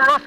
Up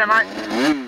Yeah, mate. Mm-hmm.